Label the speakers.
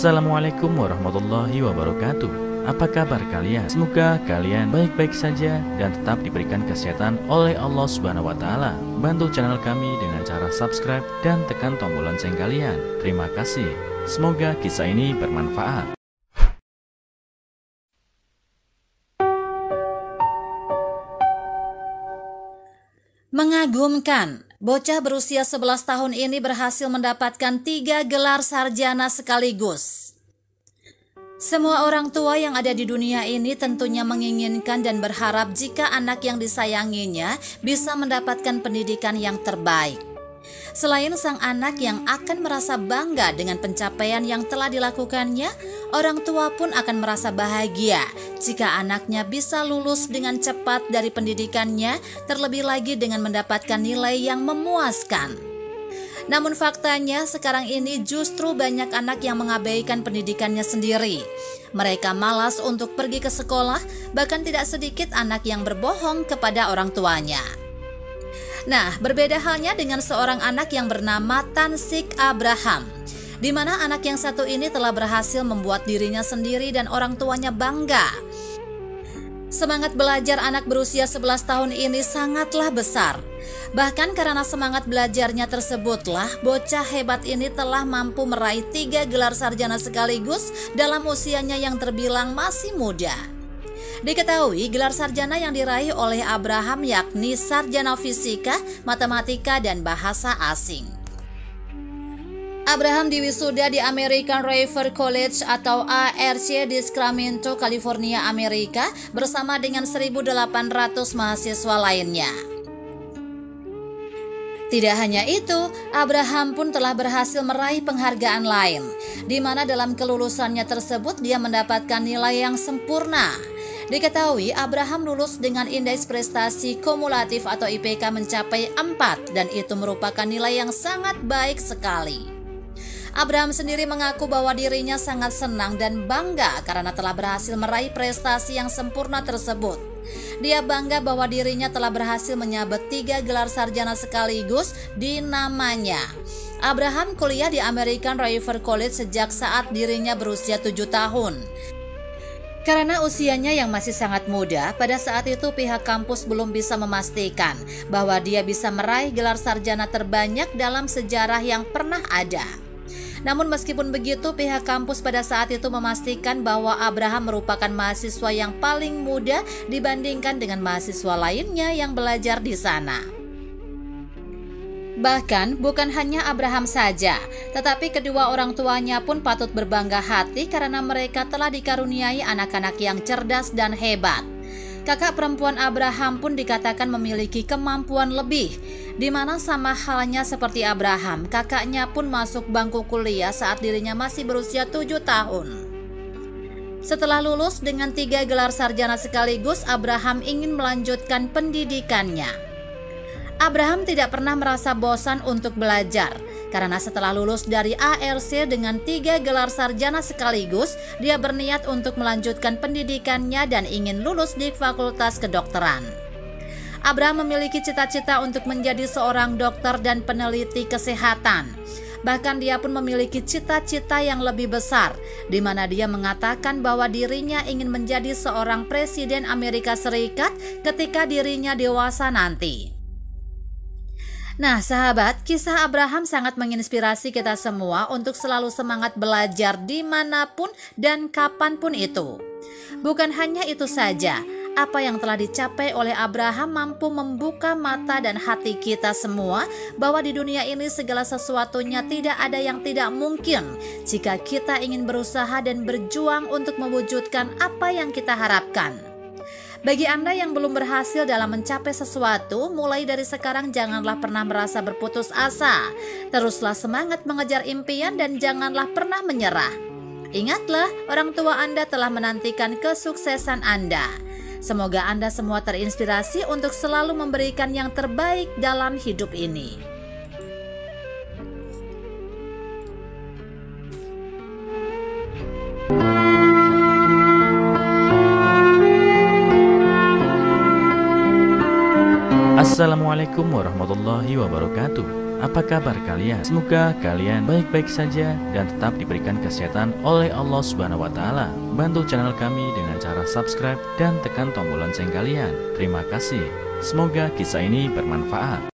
Speaker 1: Assalamualaikum warahmatullahi wabarakatuh. Apa kabar kalian? Semoga kalian baik-baik saja dan tetap diberikan kesehatan oleh Allah Subhanahu wa taala. Bantu channel kami dengan cara subscribe dan tekan tombol lonceng kalian. Terima kasih. Semoga kisah ini bermanfaat.
Speaker 2: Mengagumkan, bocah berusia 11 tahun ini berhasil mendapatkan tiga gelar sarjana sekaligus. Semua orang tua yang ada di dunia ini tentunya menginginkan dan berharap jika anak yang disayanginya bisa mendapatkan pendidikan yang terbaik. Selain sang anak yang akan merasa bangga dengan pencapaian yang telah dilakukannya, orang tua pun akan merasa bahagia jika anaknya bisa lulus dengan cepat dari pendidikannya, terlebih lagi dengan mendapatkan nilai yang memuaskan. Namun faktanya sekarang ini justru banyak anak yang mengabaikan pendidikannya sendiri. Mereka malas untuk pergi ke sekolah, bahkan tidak sedikit anak yang berbohong kepada orang tuanya. Nah, berbeda halnya dengan seorang anak yang bernama Tansik Abraham, di mana anak yang satu ini telah berhasil membuat dirinya sendiri dan orang tuanya bangga. Semangat belajar anak berusia 11 tahun ini sangatlah besar. Bahkan karena semangat belajarnya tersebutlah, bocah hebat ini telah mampu meraih tiga gelar sarjana sekaligus dalam usianya yang terbilang masih muda. Diketahui gelar sarjana yang diraih oleh Abraham yakni sarjana fisika, matematika, dan bahasa asing. Abraham diwisuda di American River College atau ARC di Sacramento, California, Amerika bersama dengan 1.800 mahasiswa lainnya. Tidak hanya itu, Abraham pun telah berhasil meraih penghargaan lain, di mana dalam kelulusannya tersebut dia mendapatkan nilai yang sempurna. Diketahui Abraham lulus dengan indeks prestasi kumulatif atau IPK mencapai 4 dan itu merupakan nilai yang sangat baik sekali. Abraham sendiri mengaku bahwa dirinya sangat senang dan bangga karena telah berhasil meraih prestasi yang sempurna tersebut. Dia bangga bahwa dirinya telah berhasil menyabet tiga gelar sarjana sekaligus di namanya. Abraham kuliah di American River College sejak saat dirinya berusia tujuh tahun. Karena usianya yang masih sangat muda, pada saat itu pihak kampus belum bisa memastikan bahwa dia bisa meraih gelar sarjana terbanyak dalam sejarah yang pernah ada. Namun meskipun begitu, pihak kampus pada saat itu memastikan bahwa Abraham merupakan mahasiswa yang paling muda dibandingkan dengan mahasiswa lainnya yang belajar di sana. Bahkan bukan hanya Abraham saja, tetapi kedua orang tuanya pun patut berbangga hati karena mereka telah dikaruniai anak-anak yang cerdas dan hebat. Kakak perempuan Abraham pun dikatakan memiliki kemampuan lebih, di mana sama halnya seperti Abraham, kakaknya pun masuk bangku kuliah saat dirinya masih berusia tujuh tahun. Setelah lulus dengan tiga gelar sarjana sekaligus, Abraham ingin melanjutkan pendidikannya. Abraham tidak pernah merasa bosan untuk belajar karena setelah lulus dari ARC dengan tiga gelar sarjana sekaligus, dia berniat untuk melanjutkan pendidikannya dan ingin lulus di Fakultas Kedokteran. Abraham memiliki cita-cita untuk menjadi seorang dokter dan peneliti kesehatan. Bahkan dia pun memiliki cita-cita yang lebih besar, di mana dia mengatakan bahwa dirinya ingin menjadi seorang presiden Amerika Serikat ketika dirinya dewasa nanti. Nah, sahabat, kisah Abraham sangat menginspirasi kita semua untuk selalu semangat belajar di mana pun dan kapan pun itu. Bukan hanya itu saja, apa yang telah dicapai oleh Abraham mampu membuka mata dan hati kita semua bahwa di dunia ini segala sesuatunya tidak ada yang tidak mungkin jika kita ingin berusaha dan berjuang untuk mewujudkan apa yang kita harapkan. Bagi Anda yang belum berhasil dalam mencapai sesuatu, mulai dari sekarang janganlah pernah merasa berputus asa. Teruslah semangat mengejar impian dan janganlah pernah menyerah. Ingatlah, orang tua Anda telah menantikan kesuksesan Anda. Semoga Anda semua terinspirasi untuk selalu memberikan yang terbaik dalam hidup ini.
Speaker 1: Assalamualaikum warahmatullahi wabarakatuh Apa kabar kalian? Semoga kalian baik-baik saja dan tetap diberikan kesehatan oleh Allah Subhanahu wa taala. Bantu channel kami dengan cara subscribe dan tekan tombol lonceng kalian. Terima kasih. Semoga kisah ini bermanfaat.